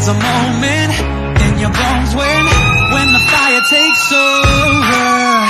There's a moment in your bones when, when the fire takes over.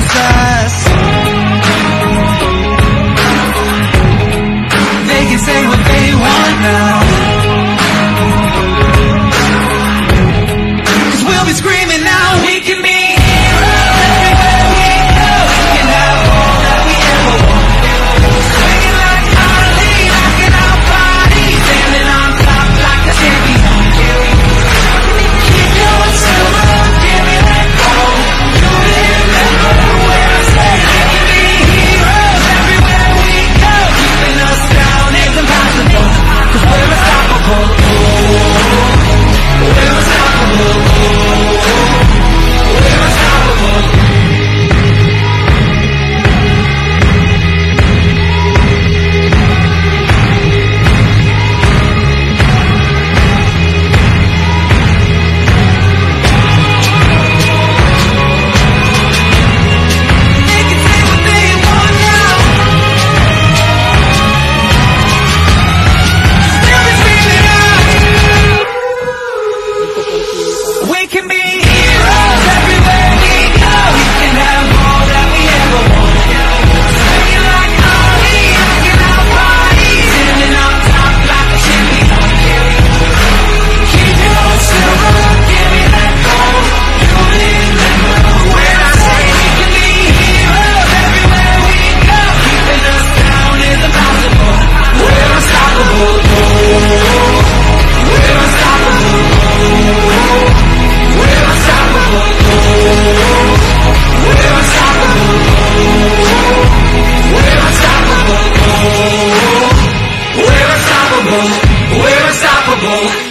trouble.